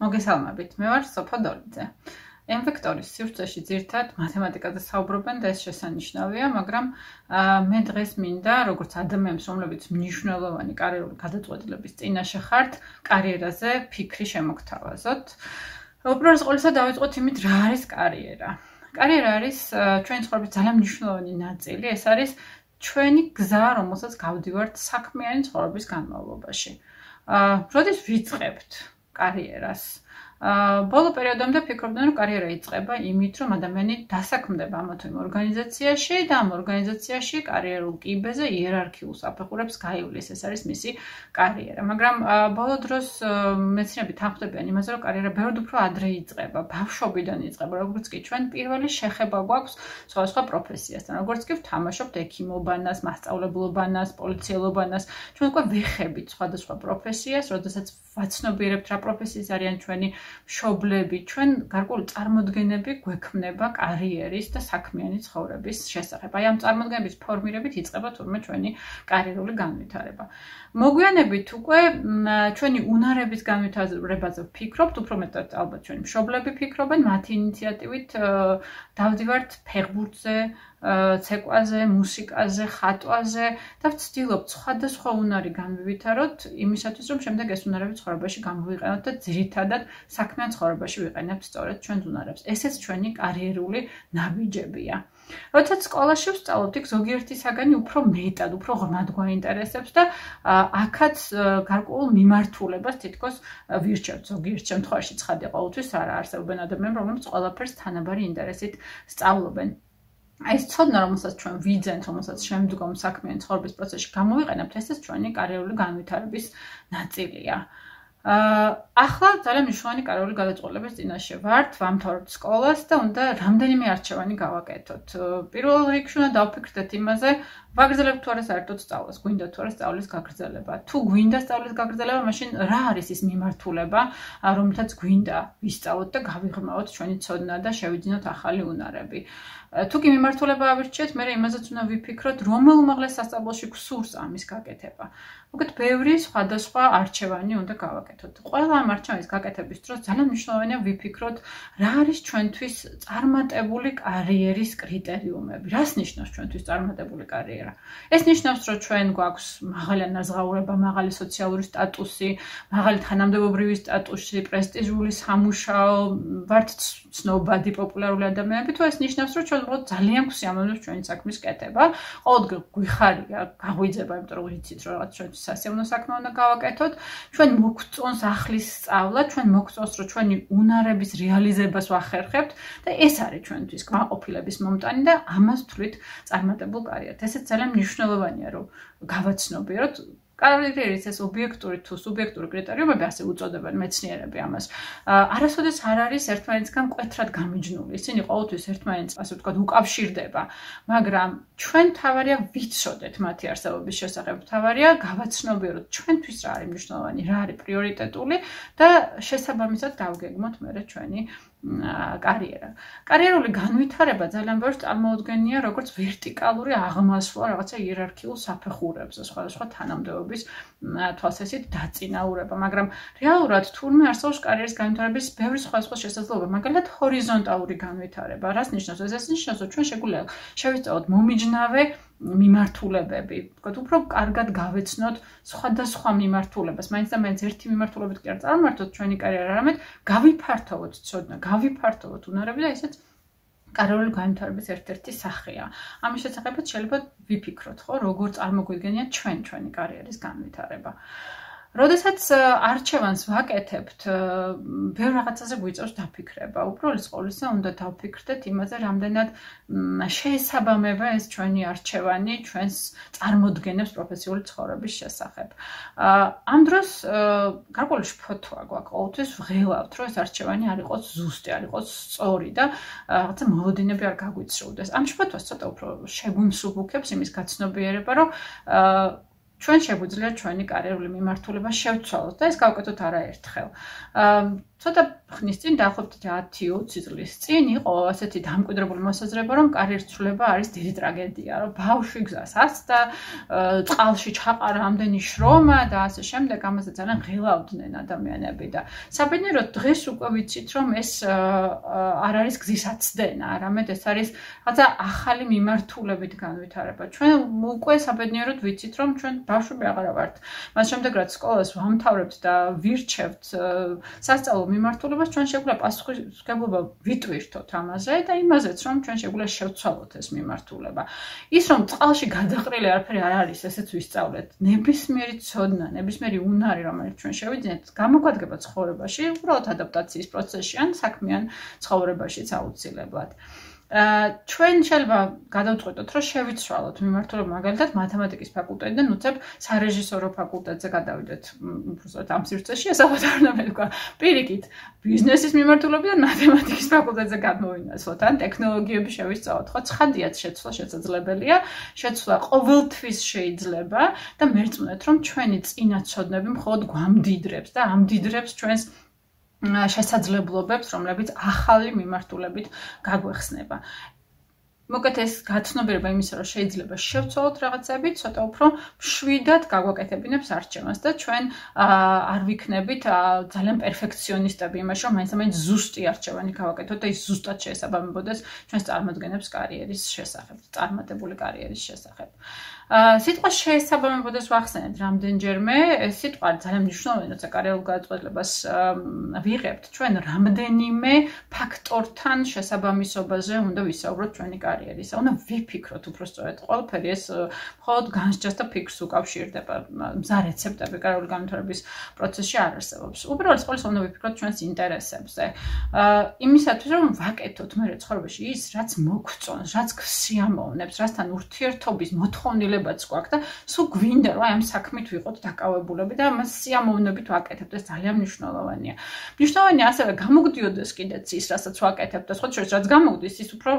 მოგესალმებით. მე ვარ სოფო დოლიძე. M vector-ის სივრცეში ძირთად მათემატიკაზე საუბრობენ და ეს შესანიშნავია, მაგრამ მე დღეს მინდა, როგორც ადამიანს, რომლებიც მნიშვნელოვანი კარიერული გადაწყვეტილების წინაშე ხართ, კარიერაზე ფიქრი შემოგთავაზოთ. უბრალოდ ყოველსა დავიწყოთ იმით, რა არის კარიერა. კარიერა არის ჩვენი ცხოვრების ძალიან მნიშვნელოვანი ნაწილი. ეს არის ჩვენი გზა, რომელსაც გავდივართ საქმიანი ცხოვრების განმავლობაში. აა, როდის ვიწყებთ კარიერას? ბოლო პერიოდამდე ფიქრობდნენ რომ კარიერა იწყება იმით რომ ადამიანი დასაქმდება ამა თუ იმ ორგანიზაციაში და ამ ორგანიზაციაში კარიერულ კიბეზე იერარქიულ საფეხურებს გაივლის. ეს არის მისი კარიერა. მაგრამ ბოლო დროს მეცნიერები თანხმდებიან იმაზე რომ კარიერა ბევრად უფრო ადრე იწყება ბავშვობიდან იწყება როგორც კი ჩვენ პირველი შეხება გვაქვს სხვადასხვა პროფესიასთან როგორც კი ვთამაშობთ ექიმობანას მასწავლებლობანას პოლიციელობანას. ჩვენ უკვე ვიხებით სხვადასხვა პროფესიას როდესაც ვაცნობიერებთ რა პროფესიის არიან ჩვენი მშობლები, ჩვენ გარკვეული წარმოდგენები გვექმნება კარიერის და საქმიანი ცხოვრების შესახებ. აი ამ წარმოდგენების ფორმირებით იწყება თურმე ჩვენი კარიერული განვითარება. მოგვიანებით უკვე ჩვენი უნარების განვითარებაზე ვფიქრობთ, უფრო მეტად ალბათ ჩვენი მშობლები ფიქრობენ მათი ინიციატივით დავდივართ ფეხბურთზე, ცეკვაზე, მუსიკაზე, ხატვაზე და ვცდილობ სხვადასხვა უნარი განვითაროთ იმისათვის, რომ შემდეგ ეს უნარები ცხოვრებაში გამოვიყენოთ და ძირითადად საქმიან ცხოვრებაში ვიყენებთ სწორედ ჩვენს უნარებს. ესეც ჩვენი კარიერული ნაბიჯებია. როდესაც სკოლაში ვსწავლობთ, იქ ზოგიერთი საგანი უფრო მეტად, უფრო ღრმად გვაინტერესებს და აქაც გარკვეულ მიმართულებას თითქოს ვირჩევთ ზოგიერთ შემთხვევაში ცხადია ყოველთვის არა არსებობენ ადამიანები, რომლებიც ყველაფერს თანაბარი ინტერესით სწავლობენ. ეს ცოდნა, რომელსაც ჩვენ ვიძენთ, რომელსაც შემდგომ საქმიანი ცხოვრების პროცესში გამოვიყენებთ, ესეც ჩვენი კარიერული განვითარების ნაწილია. აა ახლა ძალიან მნიშვნელოვანი კარიერული გადაწყვეტილების წინაშე ვართ, ვამთავრებთ სკოლას და უნდა რამდენიმე არჩევანი გავაკეთოთ. პირველ რიგში უნდა დავფიქრდეთ იმაზე, ვაგრძელებთ თუ არა საერთოდ სწავლას, გვინდა თუ არა სწავლის გაგრძელება. თუ გვინდა სწავლის გაგრძელება, მაშინ რა არის ის მიმართულება, რომელთაც გვინდა ვისწავლოთ და გავიღრმავოთ ჩვენი ცოდნა და შევიძინოთ ახალი უნარები. თუ კი მიმართულება ავირჩიეთ, მე იმაზეც უნდა ვიფიქროთ, რომელ უმაღლეს სასწავლოში გსურს ამის გაკეთება. მოგეთ, ბევრი სხვადასხვა არჩევანი უნდა გავაკეთოთ. ყველა ამ არჩევანის გაკეთების დროს ძალიან მნიშვნელოვანია ვიფიქროთ, რა არის ჩვენთვის წარმატებული კარიერის კრიტერიუმები. რას ნიშნავს ჩვენთვის წარმატებული კარიერა? ეს ნიშნავს, რომ ჩვენ გვაქვს მაღალი ანაზღაურება, მაღალი სოციალური სტატუსი, მაღალი თანამდებობრივი სტატუსი, პრესტიჟული სამუშაო, ვართ ცნობადი პოპულარული ადამიანები, თუ ეს ნიშნავს, რომ ჩვენ უბრალოდ ძალიან გვსიამოვნებს ჩვენი საქმის კეთება. ყოველდღე გვიხარია, გაღვიძება, იმიტომ რომ ვიცით, რომ რაღაც ჩვენ სასიამოვნო საქმე უნდა გავაკეთოთ. ჩვენ მოგწონს ახლის სწავლა, ჩვენ მოგწონს, რომ ჩვენი უნარების რეალიზებას ვახერხებთ და ეს არის ჩვენთვის კმაყოფილების მომტანი და ამას თვლით წარმატებულ კარიერად. ესეც ძალიან მნიშვნელოვანია, რომ გავაცნობიეროთ კარიერის ეს ობიექტური თუ სუბიექტური კრიტერიუმები ასე უწოდებენ მეცნიერები ამას. არასოდეს არ არის ერთმანეთსგან მკვეთრად გამიჯნული. ისინი ყოველთვის ერთმანეთს ასე ვთქვათ უკავშირდება, მაგრამ ჩვენ თავარია ვიცოდეთ მათი არსებობის შესახებ. თავარია გავაცნობიეროთ ჩვენთვის რა არის მნიშვნელოვანი, რა არის პრიორიტეტული და შესაბამისად დავგეგმოთ მე ჩვენი კარიერა. კარიერული განვითარება ძალიან ბევრს წარმოუდგენია როგორც ვერტიკალური აღმასვლა რაღაცა იერარქიულ საფეხურებზე, სხვადასხვა თანამდებობის თვალსაზრისით დაწინაურება, მაგრამ რეალურად თურმე არსებობს კარიერის განვითარების ბევრი სხვადასხვა შესაძლებლობა, მაგალითად ჰორიზონტალური განვითარება. რას ნიშნავს ეს? ეს ნიშნავს, რომ ჩვენ შეგვიძლია შევისწავლოთ მომიჯნავე მიმართულებები. ვთქვათ, უფრო კარგად გავეცნოთ სხვადასხვა მიმართულებას. მაინც და მაინც ერთი მიმართულებით კი არ წარმართოთ ჩვენი კარიერა, არამედ გავიფართოვოთ ცოდნა, გავიფართოვოთ უნარები და ესეც კარიერული განვითარების ერთ-ერთი სახეა. ამის შესახებაც შეიძლება ვიფიქროთ, ხო, როგორ წარმოგვიდგენია ჩვენ ჩვენი კარიერის განვითარება. როდესაც არჩევანს ვაკეთებთ, ბევრ რაღაცაზე გვიწევს დაფიქრება. უბრალოდ სკოლისა უნდა დავფიქრდეთ იმაზე, რამდენად შეესაბამება ეს ჩვენი არჩევანი ჩვენს წარმოდგენებს პროფესიული ცხოვრების შესახებ. ამ დროს გარკვეული შფოთვა გვაქვს, ყოველთვის ვღელავთ, რომ ეს არჩევანი არ იყოს ზუსტი, არ იყოს სწორი და რაღაცა მოლოდინები არ გაგვიცრუდეს. ამ შფოთვას ცოტა უფრო შეგვიმსუბუქებს იმის გაცნობიერება, რომ ჩვენ შეგვიძლია ჩვენი კარიერული მიმართულება შევცვალოთ და ეს გავკეთოთ არაერთხელ. აა ცოტა ხნის წინ დაახლოებით 10-20 წლის წინ იყო ასეთი დამკვიდრებული მოსაზრება, რომ კარიერის ცვლილება არის დიდი ტრაგედია, რომ ბავშვი გზას ასწდა, წყალში ჩაყარა ამდენი შრომა და ასე შემდეგ, ამაზე ძალიან ღილავდნენ ადამიანები და საბედნიეროდ დღეს უკვე ვიცით, რომ ეს არ არის გზის აცდენა, არამედ ეს არის რაღაცა ახალი მიმართულებით განვითარება. ჩვენ უკვე საბედნიეროდ ვიცით, რომ ჩვენ ბავშვები აღარ ვართ. მას შემდეგ რაც სკოლას ვამთავრებთ და ვირჩევთ სასწავლო მიმართულებას ჩვენ შეგვიძლია პასუხისგებლობა ვიტვირთოთ ამაზე და იმაზეც რომ ჩვენ შეგვიძლია შევცვალოთ ეს მიმართულება. ის რომ წყალში გადაყრილი არაფერი არ არის, ესეც ვისწავლეთ. ნებისმიერი ცოდნა, ნებისმიერი უნარი, რომელიც ჩვენ შევიძინეთ, გამოგვადგება ცხოვრებაში, უბრალოდ ადაპტაციის პროცესში ან საქმიან ცხოვრებაშიც აუცილებლად. ჩვენ შეიძლება გადავწყვეტოთ, რომ შევიცვალოთ მიმართულება მაგალითად მათემატიკის ფაკულტეტიდან უცებ სარეჟისორო ფაკულტეტზე გადავიდეთ. უბრალოდ ამ სივრცეში ესაუბრეთ არ უნდა მეთქვა. პირიქით, ბიზნესის მიმართულებიდან მათემატიკის ფაკულტეტზე გადმოვინაცვლოთ, ან ტექნოლოგიები შევისწავლოთ. ხო, ცხადიაც შეცვლა შესაძლებელია. შეცვლა ყოველთვის შეიძლება და მერწმუნეთ, რომ ჩვენი წინაცოდნები მხოლოდ გვამდიდრებს და ამდიდრებს ჩვენს შესაძლებლობებს, რომლებიც ახალი მიმართულებით გაგვეხსნება. მოკეთ ეს გაცნობიერება იმისა, რომ შეიძლება შევცვალოთ რაღაცები, ცოტა უფრო შვიდად გაგვაკეთებინებს არჩევანს და ჩვენ არ ვიქნებით ძალიან პერფექციონისტები იმაში, რომ მაინც-მაინც ზუსტი არჩევანი გავაკეთოთ და ის ზუსტად შეესაბამებოდეს ჩვენს წარმოადგენებს კარიერის შესახებ, წარმატებული კარიერის შესახებ. სიტყვა შეესაბამებოდეს ვახსენეთ რამდენჯერმე. ეს სიტყვა ძალიან მნიშვნელოვანია როცა კარიერულ გადაწყვეტილებას ვიღებთ ჩვენ რამდენიმე ფაქტორთან შესაბამისობაზე უნდა ვისაუბროთ ჩვენი კარიერისა. უნდა ვიფიქროთ უფრო სწორედ ყველაფერი. ეს მხოლოდ განსჯას და ფიქრს უკავშირდება. მზა რეცეპტები კარიერული განვითარების პროცესში არ არსებობს. უბრალოდ ყოველს უნდა ვიფიქროთ ჩვენს ინტერესებზე. იმისათვის რომ ვაკეთოთ მე ცხოვრებაში ის რაც მოგწონს რაც გსიამოვნებს რასთან ურთიერთობის მოთხოვნილება მოგებაც გვაქვს და სულ გვინდა რომ აი ამ საქმით ვიყოთ დაკავებულები და მას სიამოვნებით ვაკეთებთ ეს ძალიან მნიშვნელოვანია. მნიშვნელოვანია ასევე გამოგდიოდეს კიდეც ის რასაც ვაკეთებთ და სხვა შორის რაც გამოგდის ის უფრო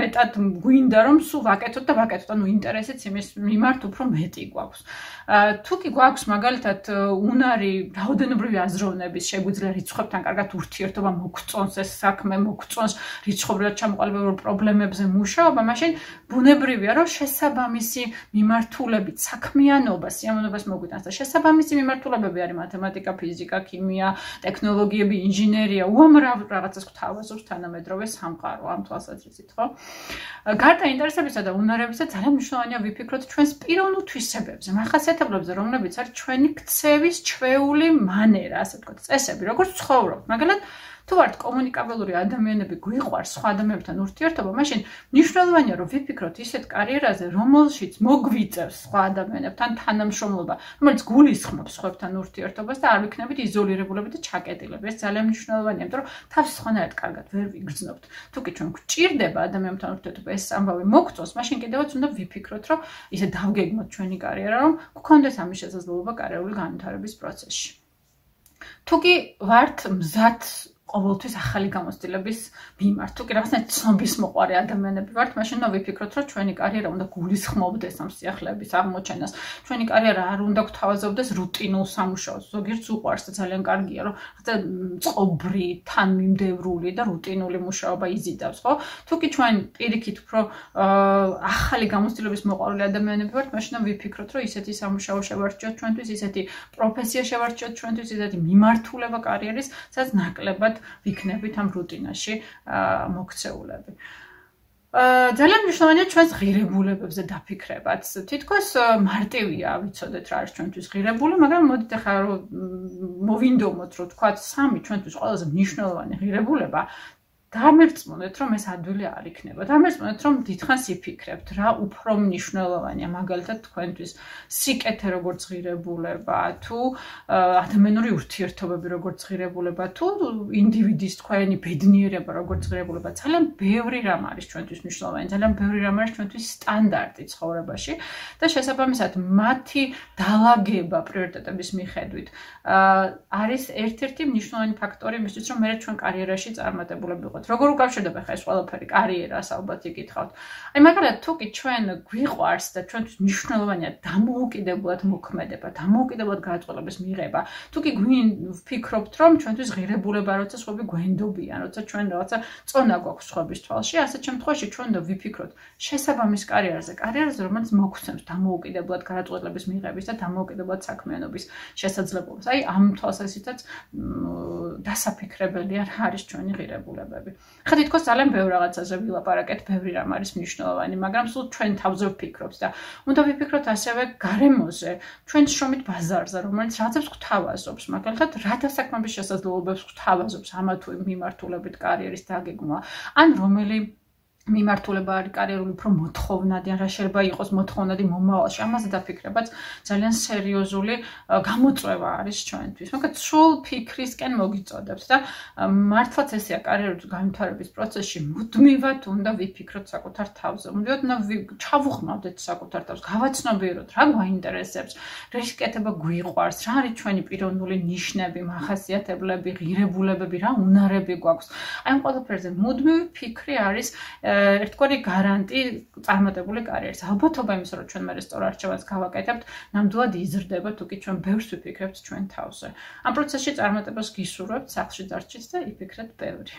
მეტად გვინდა რომ სულ ვაკეთოთ და ვაკეთოთ ანუ ინტერესიც იმის მიმართ უფრო მეტი გვაქვს. თუ კი გვაქვს მაგალითად უნარი რაოდენობრივი აზროვნების შეგვიძლია რიცხვებთან კარგად ურთიერთობა მოგწონს ეს საქმე მოგწონს რიცხვებრივად ჩამოყალიბებულ პრობლემებზე მუშაობა მაშინ ბუნებრივია რომ შესაბამის შესაბამისი მიმართულებით საქმიანობას, სიამოვნებას მოგვიტანს და შესაბამისი მიმართულებები არის მათემატიკა, ფიზიკა, ქიმია, ტექნოლოგიები, ინჟინერია, უამრავ რაღაცას გვთავაზობს თანამედროვე სამყარო ამ თვალსაზრისით, ხო? გარდა ინტერესებისა და უნარებისა, ძალიან მნიშვნელოვანია ვიფიქროთ ჩვენს პიროვნულ თვისებებზე, მახასიათებლებზე, რომლებიც არის ჩვენი ქცევის ჩვეული მანერა, ასე ვთქვათ, წესები, როგორც ცხოვრობ. მაგალითად, თუ ვართ კომუნიკაბელური ადამიანები, გვიყვარს სხვა ადამიანებთან ურთიერთობა, მაშინ მნიშვნელოვანია რომ ვიფიქროთ ისეთ კარიერაზე, რომელშიც მოგვიწევს სხვა ადამიანებთან თანამშრომლობა, რომელიც გულისხმობს სხვებთან ურთიერთობას და არ ვიქნებით იზოლირებულები და ჩაკეტილები. ეს ძალიან მნიშვნელოვანია, იმიტომ რომ თავს სხვანაირად კარგად ვერ ვიგრძნობთ. თუ კი ჩვენ გვჭირდება ადამიანებთან ურთიერთობა, ეს ამბავი მოგწონს, მაშინ კიდევაც უნდა ვიფიქროთ, რომ ისე დავგეგმოთ ჩვენი კარიერა, რომ გქონდეს ამის შესაძლებლობა კარიერული განვითარების პროცესში. თუ კი ვართ მზად ყოველთვის ახალი გამოცდილების მიმართ. თუ კი რაღაცნაირად ცნობის მოყარე ადამიანები ვართ, მაშინ უნდა ვიფიქროთ, რომ ჩვენი კარიერა უნდა გულისხმობდეს ამ სიახლეების აღმოჩენას. ჩვენი კარიერა არ უნდა გვთავაზობდეს რუტინულ სამუშაოს. ზოგიერთს უყვარს და ძალიან კარგია, რომ რაღაცა წყობრი, თანმიმდევრული და რუტინული მუშაობა იზიდავს, ხო? თუ კი ჩვენ პირიქით უფრო ახალი გამოცდილების მოყარული ადამიანები ვართ, მაშინ უნდა ვიფიქროთ, რომ ისეთი სამუშაო შევარჩიოთ ჩვენთვის, ისეთი პროფესია შევარჩიოთ ჩვენთვის, ისეთი მიმართულება კარიერის, სადაც ნაკლებად ვიქნებით ამ რუტინაში მოქცეულები. აა ძალიან მნიშვნელოვანია ჩვენს ღირებულებებზე დაფიქრებაც. თითქოს მარტივია ვიცოდეთ რა არის ჩვენთვის ღირებული, მაგრამ მოდით ახლა რომ მოვინდომოთ, რომ თქვა სამი ჩვენთვის ყველაზე მნიშვნელოვანი ღირებულება დამერწმუნეთ, რომ ეს ადვილი არ იქნება. დამერწმუნეთ, რომ დიდხანს იფიქრებთ, რა უფრო მნიშვნელოვანია, მაგალითად თქვენთვის სიკეთე როგორც ღირებულება, თუ ადამიანური ურთიერთობები როგორც ღირებულება, თუ ინდივიდის თქვენი ბედნიერება როგორც ღირებულება. ძალიან ბევრი რამ არის ჩვენთვის მნიშვნელოვანი, ძალიან ბევრი რამ არის ჩვენთვის სტანდარტი ცხოვრებაში და შესაბამისად მათი დაალაგება პრიორიტეტების მიხედვით არის ერთ-ერთი მნიშვნელოვანი ფაქტორი იმისთვის, რომ მე ჩვენ კარიერაში წარმატებულები ვიღოთ. როგორ უკავშირდება ხა ეს ყველაფერი კარიერას ალბათ იკითხავთ. აი მაგალითად თუ კი ჩვენ გვიყვარს და ჩვენთვის მნიშვნელოვანია დამოუკიდებლად მოქმედება, დამოუკიდებლად გააწყობების მიღება, თუ კი გვინ ვფიქრობთ რომ ჩვენთვის ღირებულება როცა სხვები გვენდობიან, როცა ჩვენ რაღაცა წონა გვაქვს სხვების თვალში, ასეთ შემთხვევაში ჩვენ და ვიფიქროთ შესაბამის კარიერაზე, კარიერაზე რომელიც მოგცემს დამოუკიდებლად გააწყობების მიღების და დამოუკიდებლად საქმიანობის შესაძლებლობას. აი ამ თვალსაზრისითაც დასაფიქრებელია რა არის ჩვენი ღირებულებები. ხა თითქოს ძალიან ბევრ რაღაცაზე ვილაპარაკეთ, ბევრი რამ არის მნიშვნელოვანი, მაგრამ სულ ჩვენ თავზე ვფიქრობთ და უნდა ვიფიქროთ ასევე გარემოზე, ჩვენ შრომით ბაზარზე, რომელიც რაღაცებს გვთავაზობს, მაგალითად, რა დასაქმების შესაძლებლობებს გვთავაზობს ამა თუ იმ მიმართულებით კარიერის დაგეგმვა, ან რომელი მიმართულება არის კარიერული უფრო მოთხოვნადი, რა შეიძლება იყოს მოთხოვნადი მომავალში. ამაზე დაფიქრებაც ძალიან სერიოზული გამოწვევა არის ჩვენთვის. მაგრამ სულ ფიქრისკენ მოგიწოდებს და მართლაც ესეა კარიერული განვითარების პროცესში მუდმივად უნდა ვიფიქროთ საკუთარ თავზე. მუდმივად უნდა ჩავუხმავდეთ საკუთარ თავს, გავაცნობიეროთ რა გვაინტერესებს, რა შეკეთება გვიყვარს, რა არის ჩვენი პიროვნული ნიშნები, მახასიათებლები, ღირებულებები, რა უნარები გვაქვს. აი ამ ყველაფერზე მუდმივი ფიქრი არის ერთგვარი გარანტი წარმატებული კარიერის. ალბათობა იმისა, რომ ჩვენ მე სწორ არჩევანს გავაკეთებთ, ნამდვილად იზრდება, თუ კი ჩვენ ბევრს ვიფიქრებთ ჩვენ თავზე. ამ პროცესში წარმატებას გისურვებთ, სახლში დარჩით და იფიქრეთ ბევრი.